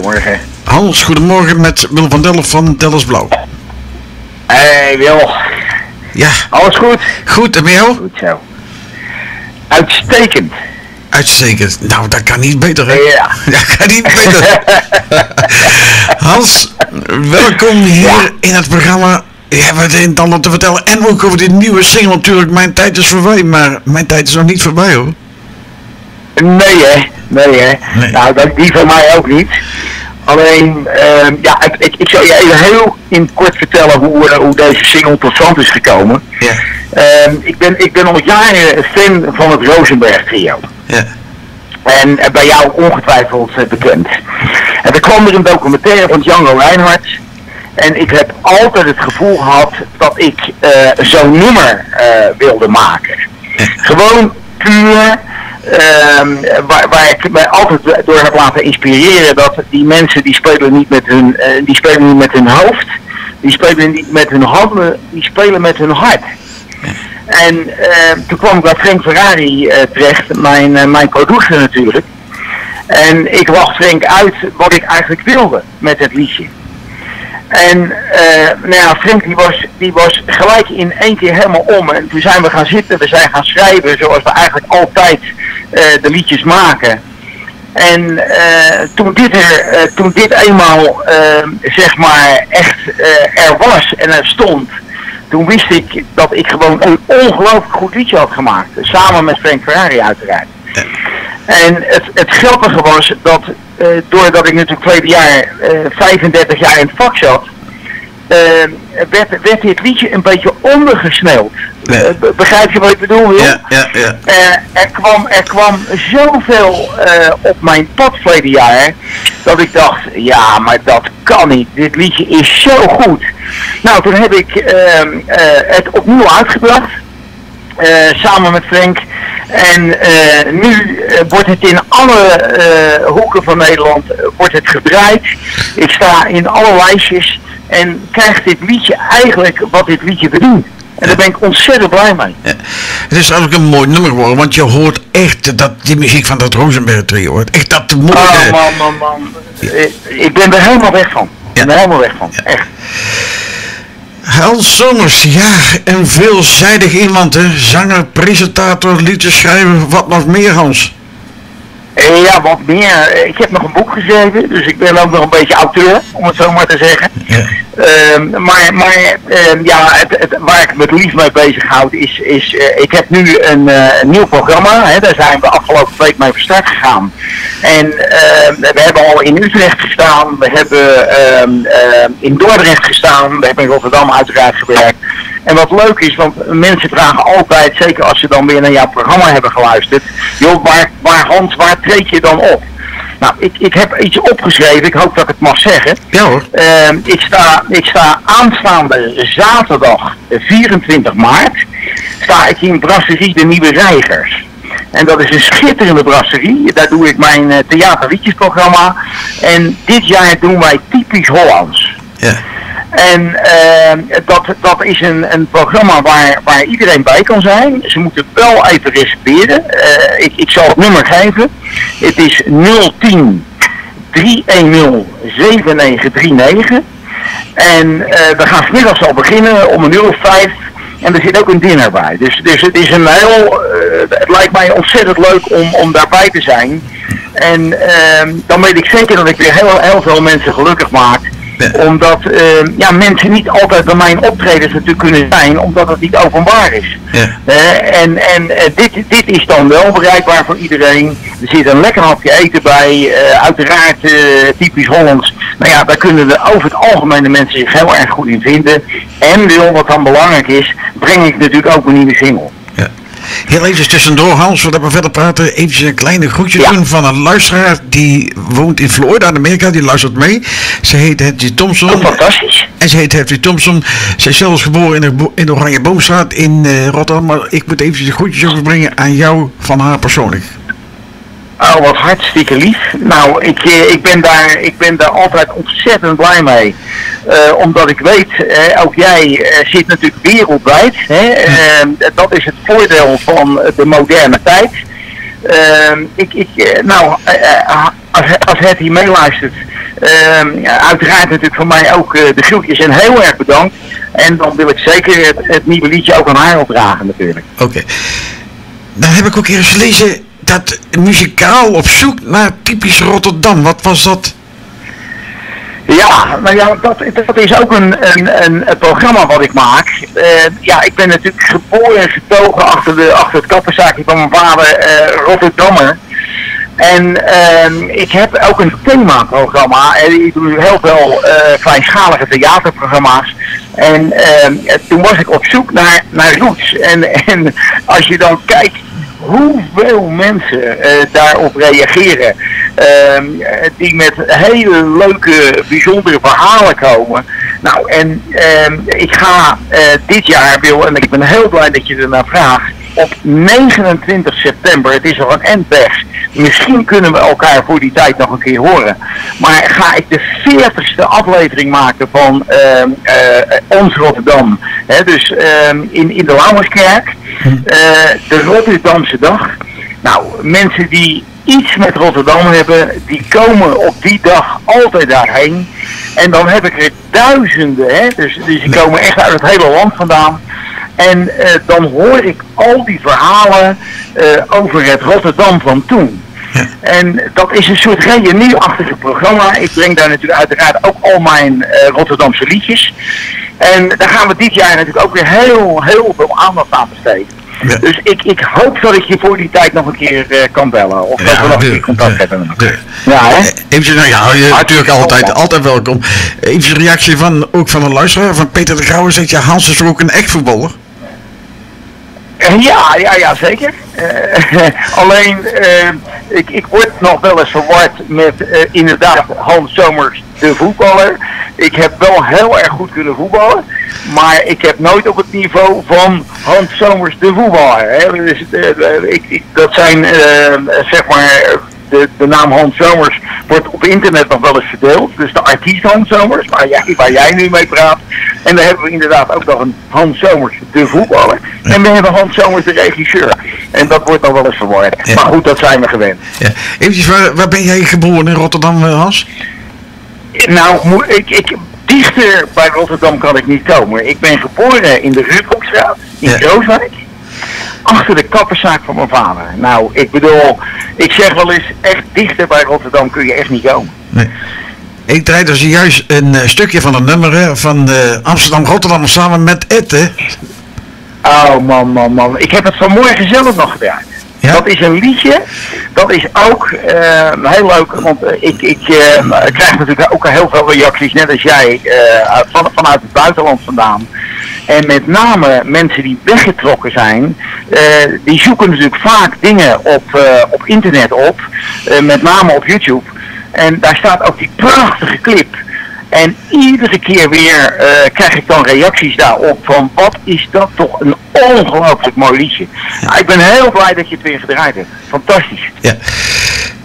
Goedemorgen. Hans, goedemorgen met Wil van Delft van Delfts Blauw. Hey Wil, Ja, alles goed? goed, en jou? Goed zo. Uitstekend. Uitstekend. Nou, dat kan niet beter, hè? Ja. Dat kan niet beter. Hans, welkom hier Ja. in het programma. Je hebt het een en ander te vertellen. En ook over die nieuwe single natuurlijk. Mijn tijd is voorbij, maar mijn tijd is nog niet voorbij, hoor. Nee hè, nee hè. Nee. Nou, dat, die van mij ook niet. Alleen, ehm, ja, ik, ik, ik zal je even heel in kort vertellen hoe, eh, hoe deze single tot stand is gekomen. Ja. Ehm, ik, ben, ik ben al jaren fan van het Rosenberg trio. Ja. En eh, bij jou ongetwijfeld eh, bekend. En er kwam er een documentaire van Django Reinhardt. En ik heb altijd het gevoel gehad dat ik zo'n nummer wilde maken. Gewoon puur, ehm, waar, waar ik me altijd door heb laten inspireren dat die mensen die spelen niet met hun, eh, die spelen niet met hun hoofd, die spelen niet met hun handen, die spelen met hun hart. En eh, toen kwam ik bij Frank Ferrari eh, terecht, mijn, eh, mijn producer natuurlijk. En ik lag Frank uit wat ik eigenlijk wilde met het liedje. En nou ja, Frank die was, die was gelijk in één keer helemaal om. En toen zijn we gaan zitten, we zijn gaan schrijven zoals we eigenlijk altijd de liedjes maken. En eh, toen, dit er, eh, toen dit eenmaal eh, zeg maar echt eh, er was en er stond, toen wist ik dat ik gewoon een ongelooflijk goed liedje had gemaakt. Samen met Frank Ferrari uiteraard. En het, het grappige was dat eh, doordat ik natuurlijk verleden jaar eh, 35 jaar in het vak zat, eh, werd, werd dit liedje een beetje ondergesneeuwd. Nee. Eh, be- begrijp je wat ik bedoel, Wil? Ja, ja, ja. Eh, er, kwam, er kwam zoveel eh, op mijn pad verleden jaar dat ik dacht, ja, maar dat kan niet. Dit liedje is zo goed. Nou, toen heb ik ehm, eh, het opnieuw uitgebracht. samen met Frank. En eh, nu eh, wordt het in alle eh, hoeken van Nederland wordt het gedraaid. Ik sta in alle lijstjes en krijg dit liedje eigenlijk wat dit liedje verdient. En daar ben ik ontzettend blij mee. Ja. Het is eigenlijk een mooi nummer geworden, want je hoort echt dat die muziek van dat Rosenberg trio hoort. Echt dat mooie... Oh man, man, man. Ik ben er helemaal weg van. Ik ben er helemaal weg van. Echt. Hans Sommers, ja, een veelzijdig iemand, hè. Zanger, presentator, liedjeschrijver, wat nog meer, Hans? Eh, Ja, wat meer. Eh, Ik heb nog een boek geschreven, dus ik ben ook nog een beetje auteur, om het zo maar te zeggen. Ja. Ehm, maar maar ehm, ja, het, het, waar ik me het liefst mee bezighoud is, is eh, ik heb nu een, een nieuw programma, hè, daar zijn we afgelopen week mee van start gegaan. En ehm, we hebben al in Utrecht gestaan, we hebben in Dordrecht gestaan, we hebben in Rotterdam uiteraard gewerkt. En wat leuk is, want mensen vragen altijd, zeker als ze dan weer naar jouw programma hebben geluisterd, joh, waar, waar Hans, waar treed je dan op? Nou, ik, ik heb iets opgeschreven, ik hoop dat ik het mag zeggen. Ja hoor. Ehm, ik, sta, ik sta aanstaande zaterdag eh, 24 maart sta ik in Brasserie de Nieuwe Reigers. En dat is een schitterende brasserie. Daar doe ik mijn uh, theaterliedjesprogramma. En dit jaar doen wij typisch Hollands. Ja. En ehm, dat, dat is een, een programma waar, waar iedereen bij kan zijn. Ze moeten wel even reserveren. Eh, ik, ik zal het nummer geven. Het is 010 310 7939. En eh, we gaan vanmiddag al beginnen om een uur of vijf. En er zit ook een dinner bij. Dus, dus het is een heel. eh, het lijkt mij ontzettend leuk om, om daarbij te zijn. En ehm, dan weet ik zeker dat ik weer heel, heel veel mensen gelukkig maak. Omdat ehm, ja, mensen niet altijd bij mijn optredens natuurlijk kunnen zijn, omdat het niet openbaar is. Ja. Eh, en en eh, dit, dit is dan wel bereikbaar voor iedereen. Er zit een lekker hapje eten bij, eh, uiteraard eh, typisch Hollands. Nou ja, daar kunnen de over het algemeen de mensen zich heel erg goed in vinden. En wil, wat dan belangrijk is, breng ik natuurlijk ook een nieuwe single. Heel even tussendoor, Hans, voordat we verder praten, eventjes een kleine groetje Ja. doen van een luisteraar die woont in Florida, in Amerika, die luistert mee. Ze heet Hetty Thompson. Oh, fantastisch. En ze heet Hetty Thompson. Ze is zelfs geboren in de, in de Oranje Boomstraat in eh, Rotterdam. Maar ik moet eventjes de groetjes overbrengen aan jou van haar persoonlijk. Oh, wat hartstikke lief. Nou, ik, eh, ik, ben, daar, ik ben daar altijd ontzettend blij mee. Eh, omdat ik weet, eh, ook jij eh, zit natuurlijk wereldwijd. Hè? Eh, dat is het voordeel van de moderne tijd. Eh, ik, ik, nou, als, als het hier meeluistert, Ehm, uiteraard natuurlijk van mij ook de groetjes en heel erg bedankt. En dan wil ik zeker het, nieuwe liedje ook aan haar opdragen natuurlijk. Oké. Dan heb ik ook eens gelezen dat muzikaal op zoek naar typisch Rotterdam. Wat was dat? Ja, nou ja, dat, is ook een, een, een, programma wat ik maak. Uh, ja, ik ben natuurlijk geboren en getogen achter, de, achter het kappenzaakje van mijn vader, uh, Rotterdammer. En uh, ik heb ook een themaprogramma. En ik doe heel veel uh, kleinschalige theaterprogramma's. En toen was ik op zoek naar, naar roots. En, en als je dan kijkt hoeveel mensen uh, daarop reageren. Ehm, die met hele leuke, bijzondere verhalen komen. Nou, en ehm, ik ga uh, dit jaar, Wil, en ik ben heel blij dat je ernaar vraagt. Op 29 september, het is al een endweg. Misschien kunnen we elkaar voor die tijd nog een keer horen. Maar ga ik de 40ste aflevering maken van uh, Ons Rotterdam. He, dus in, in de Lauwerskerk. Uh, de Rotterdamse dag. Nou, mensen die iets met Rotterdam hebben, die komen op die dag altijd daarheen. En dan heb ik er duizenden, hè? Dus, dus die komen echt uit het hele land vandaan. En uh, dan hoor ik al die verhalen uh, over het Rotterdam van toen. Ja. En dat is een soort reunieachtige programma. Ik breng daar natuurlijk uiteraard ook al mijn uh, Rotterdamse liedjes. En daar gaan we dit jaar natuurlijk ook weer heel, heel veel aandacht aan besteden. Ja. Dus ik, ik hoop dat ik je voor die tijd nog een keer uh, kan bellen. Of dat we nog een keer contact hebben. De. Ja, hè? Even, nou ja, je, natuurlijk altijd, altijd welkom. Even een reactie van, ook van een luisteraar, van Peter de Grauwe. Zegt, ja, Hans is ook een echt voetballer. Ja, ja, ja, zeker. Uh, alleen, uh, ik, ik word nog wel eens verward met inderdaad Hans Somers, de voetballer. Ik heb wel heel erg goed kunnen voetballen, maar ik heb nooit op het niveau van Hans Somers, de voetballer. Hè. Dus, dat zijn, zeg maar, de, de naam Hans Somers wordt op internet nog wel eens verdeeld. Dus de artiest Hans Somers, waar jij, waar jij nu mee praat. En dan hebben we inderdaad ook nog een Hans Somers, de voetballer. En we hebben Hans Somers, de regisseur. En dat wordt nog wel eens verward. Maar goed, dat zijn we gewend. Ja. Even, waar, waar ben jij geboren in Rotterdam, eh, Hans? Nou, ik, ik, dichter bij Rotterdam kan ik niet komen. Ik ben geboren in de Ruthoekstraat in ja. Rooswijk achter de kapperszaak van mijn vader. Nou, ik bedoel, ik zeg wel eens, echt dichter bij Rotterdam kun je echt niet komen. Nee. Ik draai dus juist een uh, stukje van het nummer van uh, Amsterdam-Rotterdam samen met Ed, Oh man, man, man. Ik heb het vanmorgen zelf nog gedaan. Ja? Dat is een liedje. Dat is ook uh, heel leuk, want ik, ik krijg natuurlijk ook heel veel reacties, net als jij, van, vanuit het buitenland vandaan. En met name mensen die weggetrokken zijn, die zoeken natuurlijk vaak dingen op, op internet op, met name op YouTube. En daar staat ook die prachtige clip. En iedere keer weer krijg ik dan reacties daarop van wat is dat toch een ongelooflijk mooi liedje. Nou, ik ben heel blij dat je het weer gedraaid hebt. Fantastisch. Ja.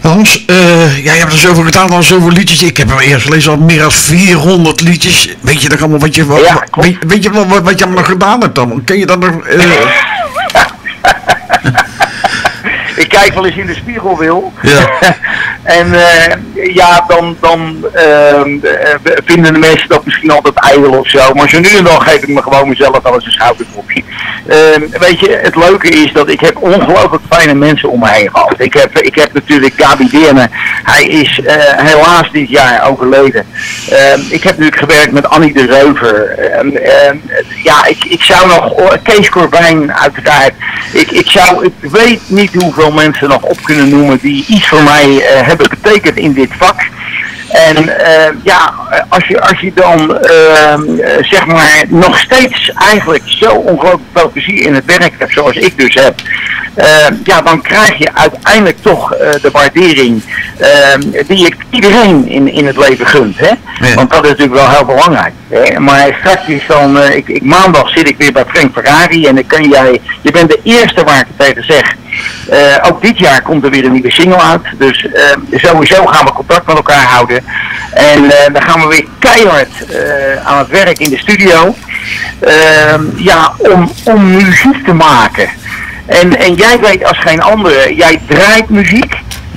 Hans, uh, ja, je hebt er zoveel gedaan, al zoveel liedjes. Ik heb hem eerst gelezen al meer dan 400 liedjes. Weet je nog allemaal wat je, wat, ja, weet, weet, je wat, wat je allemaal nog gedaan hebt dan? Ken je dan nog... Uh... ik kijk wel eens in de spiegel, Wil. Ja. en uh, ja, dan, dan uh, vinden de mensen dat misschien altijd ijdel of zo. Maar zo nu en dan geef ik me gewoon mezelf wel eens een schouderklopje. Uh, weet je, het leuke is dat ik heb ongelooflijk fijne mensen om me heen gehad. Ik heb, ik heb natuurlijk Gabi Deerne. Hij is uh, helaas dit jaar overleden. Uh, ik heb natuurlijk gewerkt met Annie de Reuver. ja, ik, ik zou nog... Kees Corbijn uiteraard. Ik, ik zou... Ik weet niet hoeveel mensen nog op kunnen noemen die iets voor mij hebben betekend in dit vak. En uh, ja, als je, als je dan uh, zeg maar nog steeds eigenlijk zo ongelooflijk veel in het werk hebt zoals ik dus heb. Uh, ja, dan krijg je uiteindelijk toch de waardering die ik iedereen in, in het leven gunt. Hè? Want dat is natuurlijk wel heel belangrijk. Hè? Maar straks is dan, ik, ik, maandag zit ik weer bij Frank Ferrari en dan kan jij, je bent de eerste waar ik het tegen zeg. ook dit jaar komt er weer een nieuwe single uit. Dus sowieso gaan we contact met elkaar houden. En uh, dan gaan we weer keihard aan het werk in de studio. Ja, om, om muziek te maken. En, en jij weet als geen andere, jij draait muziek.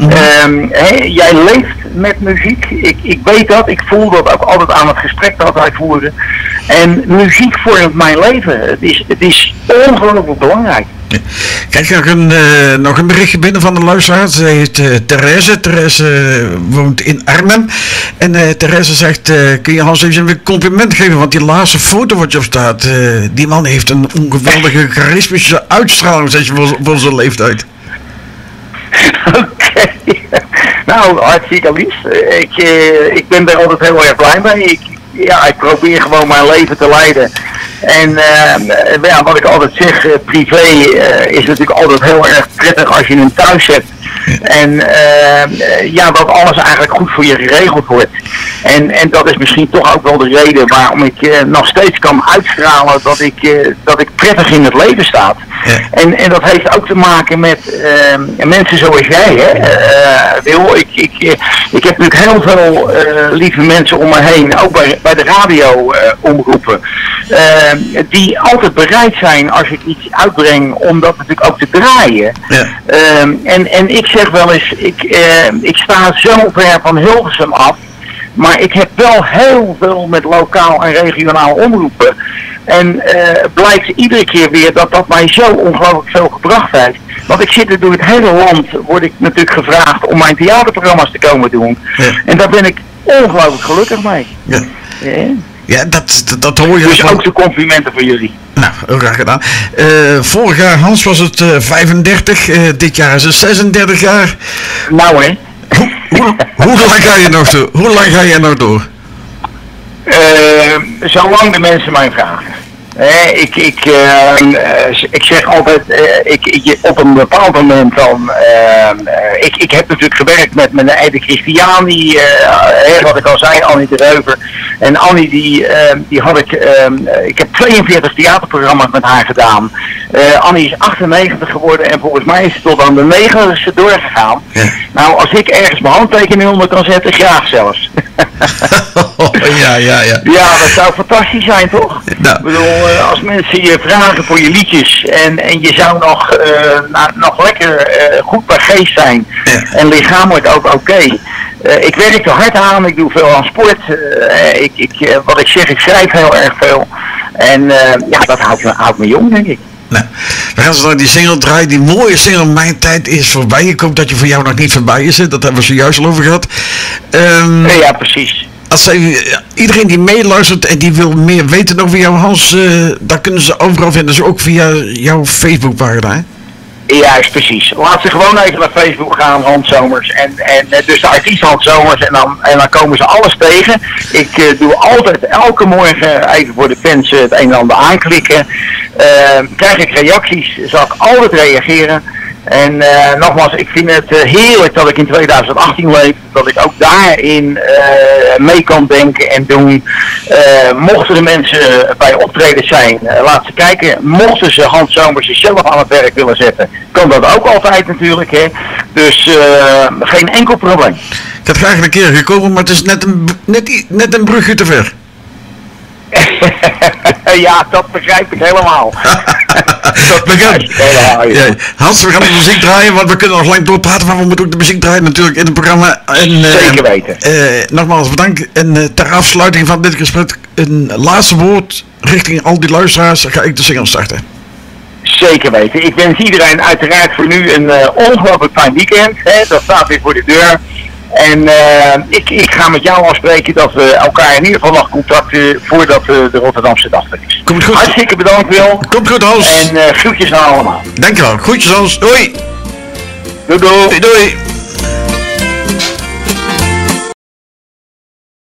Ehm, jij leeft met muziek. Ik, ik weet dat. Ik voel dat ook altijd aan het gesprek dat wij voeren. En muziek vormt mijn leven. Het is, het is ongelooflijk belangrijk. Kijk, nog een, uh, nog een berichtje binnen van de luisteraar. Ze heet uh, Therese. Therese woont in Arnhem. En Therese zegt, kun je Hans even een compliment geven? Want die laatste foto wat je op staat, die man heeft een ongeweldige charismische uitstraling, zeg je, voor, voor zijn leeftijd. Oké. Nou, hartstikke lief. Ik, ik ben daar altijd heel erg blij mee. Ik, ja, ik probeer gewoon mijn leven te leiden. En uh, ja, wat ik altijd zeg, uh, privé is natuurlijk altijd heel erg prettig als je een thuis hebt. En uh, ja, dat alles eigenlijk goed voor je geregeld wordt. En, en dat is misschien toch ook wel de reden waarom ik uh, nog steeds kan uitstralen dat ik, uh, dat ik prettig in het leven sta. Ja. En, en dat heeft ook te maken met mensen zoals jij, hè, Wil. Ik, ik, ik heb natuurlijk heel veel lieve mensen om me heen, ook bij, bij de radio omroepen, die altijd bereid zijn als ik iets uitbreng om dat natuurlijk ook te draaien. Ja. en, en ik zeg wel eens, ik, eh, ik sta zo ver van Hilversum af. Maar ik heb wel heel veel met lokaal en regionaal omroepen. En uh, blijkt iedere keer weer dat dat mij zo ongelooflijk veel gebracht heeft. Want ik zit er door het hele land, word ik natuurlijk gevraagd om mijn theaterprogramma's te komen doen. En daar ben ik ongelooflijk gelukkig mee. Ja. ja. Ja, dat, dat, hoor je. Dus ook de complimenten voor jullie. Nou, heel graag gedaan. Uh, vorig jaar, Hans, was het uh, 35. Uh, dit jaar is het 36 jaar. Nou, hè. Hoe, hoe, hoe, lang ga je nog door? Hoe lang ga je nog door? Zolang de mensen mij vragen. Eh, ik, ik, uh, ik zeg altijd, uh, ik, ik, op een bepaald moment dan, ik, ik heb natuurlijk gewerkt met mijn eigen Christiani, wat ik al zei, Annie de Reuver. En Annie die, die had ik, ik heb 42 theaterprogramma's met haar gedaan. Annie is 98 geworden en volgens mij is ze tot aan de 90ste doorgegaan. Ja. Nou, als ik ergens mijn handtekening onder kan zetten, graag zelfs. ja, ja, ja. Ja, dat zou fantastisch zijn, toch? Nou. Ik bedoel, uh, als mensen je vragen voor je liedjes en, en je zou nog, uh, nou, nog lekker uh, goed bij geest zijn ja. en lichamelijk ook oké. Okay. ik werk er hard aan, ik doe veel aan sport. ik, ik, wat ik zeg, ik schrijf heel erg veel. En ja, dat houdt me, houdt me jong, denk ik. Nou, we gaan zo naar die single draaien. Die mooie single Mijn Tijd is voorbij. Ik hoop dat je voor jou nog niet voorbij is. Dat hebben we zojuist al over gehad. Um, ja, precies als iedereen die meeluistert en die wil meer weten over jou, Hans, uh, daar kunnen ze overal vinden. Dus ook via jouw Facebookpagina. Juist, precies. Laat ze gewoon even naar Facebook gaan, Hans Zomers. En, en eh, dus de artiest Hans Zomers. En dan, en dan komen ze alles tegen. Ik uh, doe altijd elke morgen even voor de fans het een en ander aanklikken. Krijg ik reacties, zal ik altijd reageren. En uh, nogmaals, ik vind het uh, heerlijk dat ik in 2018 leef. Dat ik ook daarin uh, mee kan denken en doen. mochten er mensen bij optreden zijn, laat ze kijken. Mochten ze Hans Zomers zelf aan het werk willen zetten, kan dat ook altijd natuurlijk. Hè. Dus geen enkel probleem. Ik had graag een keer gekomen, maar het is net een, net, net een brugje te ver. ja, dat begrijp ik helemaal. dat. Ja. Hans, we gaan de muziek draaien, want we kunnen nog lang doorpraten, maar we moeten ook de muziek draaien natuurlijk in het programma. En, uh, Zeker weten. Uh, nogmaals bedankt. En uh, ter afsluiting van dit gesprek, een laatste woord richting al die luisteraars, ga ik de single starten. Zeker weten. Ik wens iedereen uiteraard voor nu een ongelooflijk fijn weekend. Hè? Dat staat weer voor de deur. En uh, ik, ik ga met jou afspreken dat we elkaar in ieder geval nog contacten voordat uh, de Rotterdamse dag er is. Komt goed. Hartstikke bedankt Wil. Komt goed Hans. En groetjes aan allemaal. Dankjewel. Groetjes Hans. Doei. Doei doei. doei. doei.